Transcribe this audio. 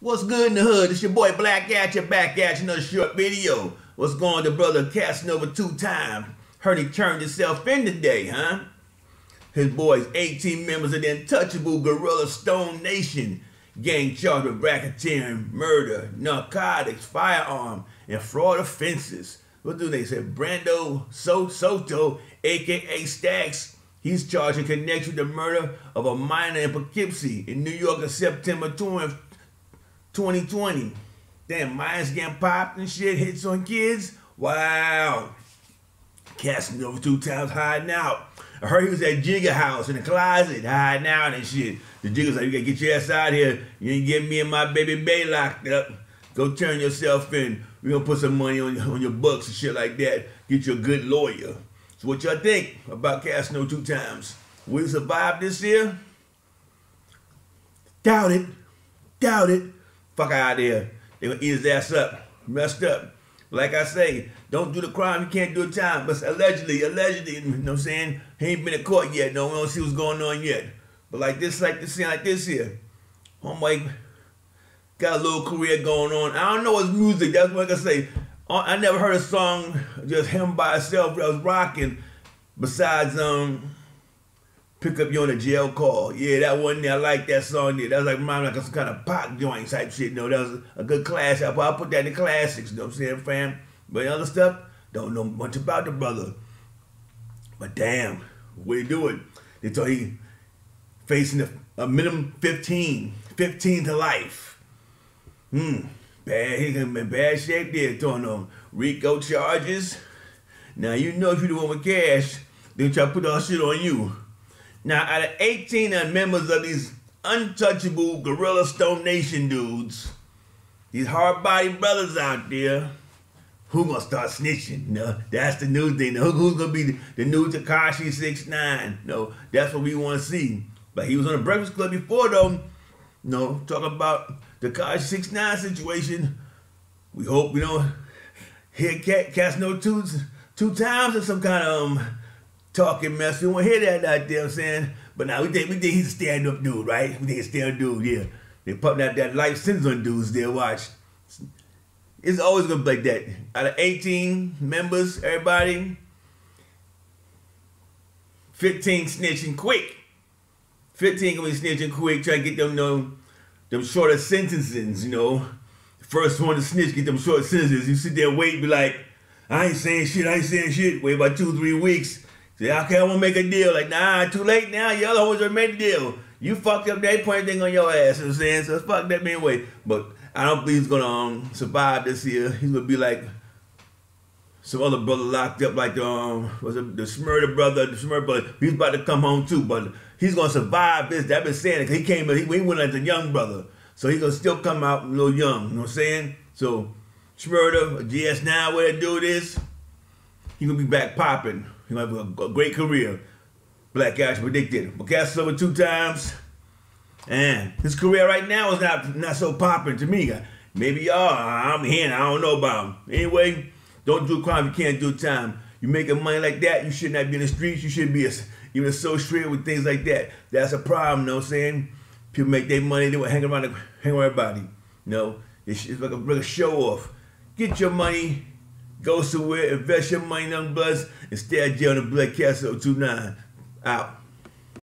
What's good in the hood? It's your boy Blackatcha, back at you, another short video. What's going on, the brother Casanova two times? Heard he turned himself in today, huh? His boys, 18 members of the untouchable Gorilla Stone Nation gang charged with racketeering, murder, narcotics, firearm, and fraud offenses. What do they say? Brando so Soto, aka Stacks, he's charged in connection with the murder of a minor in Poughkeepsie in New York in September 20th, 2020. Damn, minds getting popped and shit, hits on kids. Wow. Casanova two times hiding out. I heard he was at Jigga House in the closet hiding out and shit. The Jigga's like, you gotta get your ass out here. You ain't getting me and my baby Bey locked up. Go turn yourself in. we gonna put some money on, on your books and shit like that. Get you a good lawyer. So what y'all think about casting over two times? Will he survive this year? Doubt it. Doubt it. Fuck out of here. They gonna eat his ass up. Messed up. Like I say, don't do the crime, you can't do the time. But allegedly, allegedly, you know what I'm saying? He ain't been in court yet, no, we don't see what's going on yet. But like this, like this, like this here. Homeboy got a little career going on. I don't know his music, that's what I can say. I never heard a song just him by himself that was rocking besides um pick up you on a jail call. Yeah, that one there. I like that song there. That was like mine like some kind of pop joint type shit. You know, that was a good class. I put that in the classics. You know what I'm saying, fam? But other stuff, don't know much about the brother. But damn, what he doing? They told he facing a, a minimum 15, 15 to life. Hmm, bad. He's in bad shape there. Throwing them RICO charges. Now you know if you the one with cash, they try to put all shit on you. Now, out of 18 members of these untouchable Gorilla Stone Nation dudes, these hard-body brothers out there, who gonna start snitching? No, that's the new thing. Who, who's gonna be the, the new Tekashi Six Nine? No, that's what we want to see. But he was on the Breakfast Club before, though. No, talking about the Tekashi Six Nine situation. We hope we don't hear Cat Cast No two two times or some kind of um, talking mess. We won't hear that out there, I'm saying. But now we think we think he's a stand-up dude, right? We think he's a stand-up dude, yeah. They putting out that life sentence on dudes there, watch. It's always gonna be like that. Out of 18 members, everybody, 15 snitching quick. 15 gonna be snitching quick, trying to get them, know, them shorter sentences, you know. First one to snitch, get them short sentences. You sit there wait, be like, I ain't saying shit, I ain't saying shit. Wait about two, three weeks. Say, okay, I want to make a deal. Like, nah, too late now. Ones already made the deal. You fucked up that point thing on your ass. You know what I'm saying? So fuck that man way. But I don't think he's gonna um, survive this year. He's gonna be like some other brother locked up, like um, was it the Shmurda brother? The Shmurda brother. He's about to come home too, but he's gonna survive this. I've been saying it. He came, he, he went as a young brother, so he's gonna still come out a little young. You know what I'm saying? So Shmurda, GS9, where that dude is, he gonna be back popping. He might have a, great career. Blackatcha predicted. But over two times. And his career right now is not not so popping to me. Maybe y'all, I'm here I don't know about him. Anyway, don't do crime, you can't do time. You making money like that, you should not be in the streets, you shouldn't be even associated with things like that. That's a problem, you know what I'm saying? People make their money, they will hang around hang around everybody. You know, it's, it's like a, like a show off. Get your money, Go somewhere, invest your money them bloods, and stay at jail in the Blood Castle 29. Out.